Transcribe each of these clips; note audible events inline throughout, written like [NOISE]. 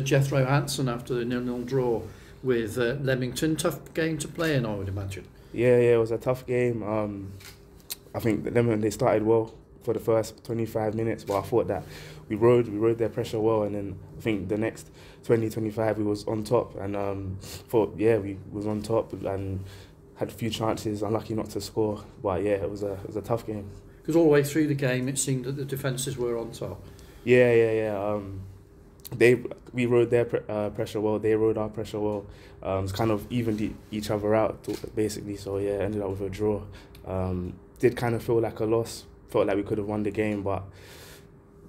Jethro Hanson after the nil-nil draw with uh, Leamington. Tough game to play in, I would imagine. Yeah, yeah, it was a tough game. Um, I think Leamington they started well for the first 25 minutes, but I thought that we rode we rode their pressure well, and then I think the next 20, 25 we was on top, and um, thought yeah we was on top and had a few chances, unlucky not to score, but yeah it was a it was a tough game. Because all the way through the game, it seemed that the defences were on top. Yeah, yeah, yeah. Um, they we rode their uh, pressure well. They rode our pressure well. Um, it's kind of evened each other out basically. So yeah, ended up with a draw. Um, did kind of feel like a loss. Felt like we could have won the game, but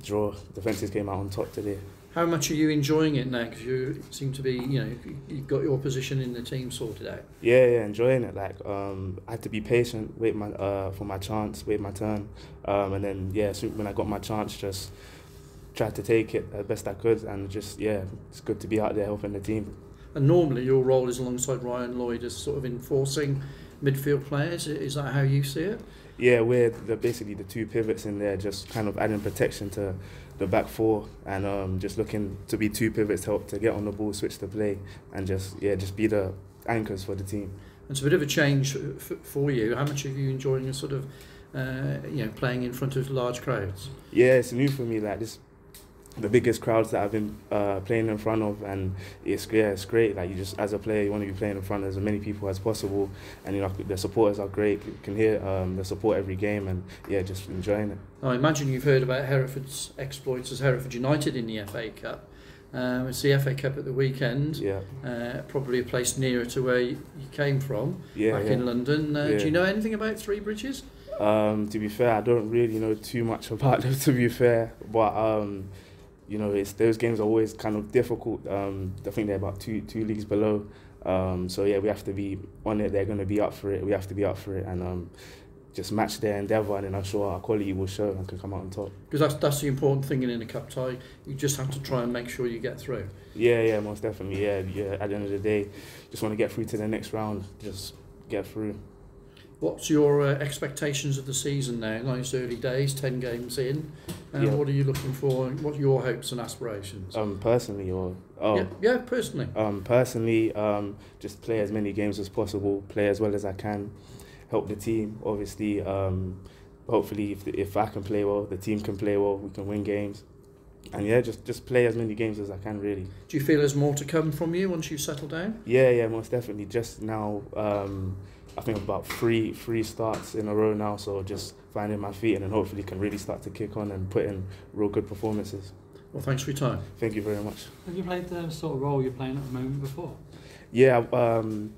draw. Defenses came out on top today. How much are you enjoying it now? Because you seem to be, you know, you've got your position in the team sorted out. Yeah, yeah, enjoying it. Like, um, I had to be patient, wait my uh, for my chance, wait my turn, um, and then yeah, so when I got my chance, just tried to take it as best I could, and just yeah, it's good to be out there helping the team. And normally, your role is alongside Ryan Lloyd as sort of enforcing midfield players. Is that how you see it? Yeah, we're the, basically the two pivots in there, just kind of adding protection to the back four, and um, just looking to be two pivots to help to get on the ball, switch the play, and just yeah, just be the anchors for the team. And it's a bit of a change for you. How much are you enjoying a sort of, uh, you know, playing in front of large crowds? Yeah, it's new for me. Like this the biggest crowds that I've been uh, playing in front of, and it's yeah, it's great. Like you just as a player, you want to be playing in front of as many people as possible, and you know the supporters are great. You can hear um, the support every game, and yeah, just enjoying it. I imagine you've heard about Hereford's exploits as Hereford United in the FA Cup. Um, it's the FA Cup at the weekend. Yeah. Uh, probably a place nearer to where you came from, yeah, back yeah. in London. Uh, yeah. Do you know anything about Three Bridges? Um, to be fair, I don't really know too much [LAUGHS] about them. To be fair, but um, you know, it's those games are always kind of difficult. Um, I think they're about two two leagues below. Um, so yeah, we have to be on it. They're going to be up for it. We have to be up for it, and um, just match their endeavour, and then I'm sure our quality will show and can come out on top. Because that's that's the important thing in a cup tie. You just have to try and make sure you get through. Yeah, yeah, most definitely. Yeah, yeah. At the end of the day, just want to get through to the next round. Just get through. What's your uh, expectations of the season now? Nice early days, 10 games in. Uh, Yeah. What are you looking for? What are your hopes and aspirations? Um, personally, or oh, yeah, yeah, personally. um, personally, um, just play as many games as possible, play as well as I can, help the team. Obviously, um, hopefully, if if I can play well, the team can play well, we can win games, and yeah, just just play as many games as I can. Really. Do you feel there's more to come from you once you settle down? Yeah, yeah, most definitely. Just now, um, I think about three three starts in a row now, so just finding my feet and then hopefully can really start to kick on and put in real good performances. Well, thanks for your time. Thank you very much. Have you played the sort of role you're playing at the moment before? Yeah, um,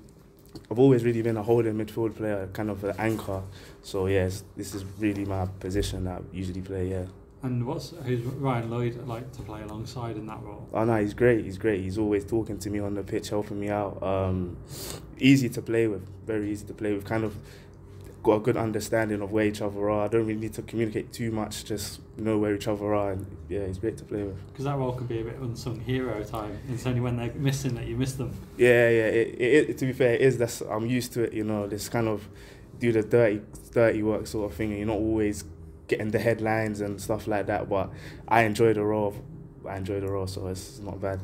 I've always really been a holding midfield player, kind of an anchor. So yes, this is really my position that I usually play. Yeah. And what's who's Ryan Lloyd like to play alongside in that role? Oh no, he's great. He's great. He's always talking to me on the pitch, helping me out. Um, easy to play with, very easy to play with. Kind of got a good understanding of where each other are. I don't really need to communicate too much. Just know where each other are, and yeah, he's great to play with. Because that role can be a bit unsung hero time. It's only when they're missing that you miss them. Yeah, yeah. It, it, it, to be fair, it is. That's I'm used to it. You know, this kind of do the dirty, dirty work sort of thing, and you're not always getting the headlines and stuff like that. But I enjoy the role. I enjoy the role, so it's not bad.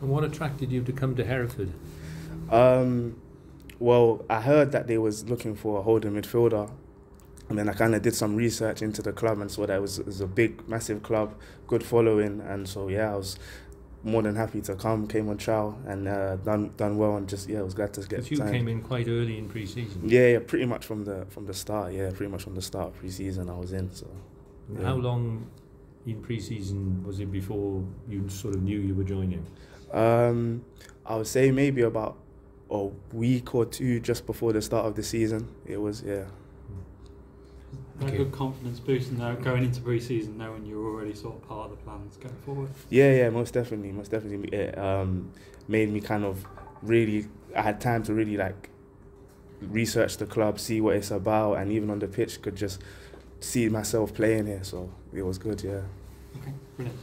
And what attracted you to come to Hereford? Um, well, I heard that they was looking for a holding midfielder, and then I kind of did some research into the club and saw that it was, it was a big, massive club, good following, and so yeah, I was more than happy to come. Came on trial and uh, done done well, and just yeah, I was glad to get. You signed. came in quite early in pre-season. Yeah, yeah, pretty much from the from the start. Yeah, pretty much from the start of pre-season, I was in. So yeah. How long in pre-season was it before you sort of knew you were joining? Um, I would say maybe about a week or two just before the start of the season. It was yeah. That Okay. good confidence boost now going into pre-season, knowing you're already sort of part of the plans going forward. Yeah, yeah, most definitely, most definitely. It um, made me kind of really. I had time to really like research the club, see what it's about, and even on the pitch, could just see myself playing here. So it was good. Yeah. Okay, brilliant.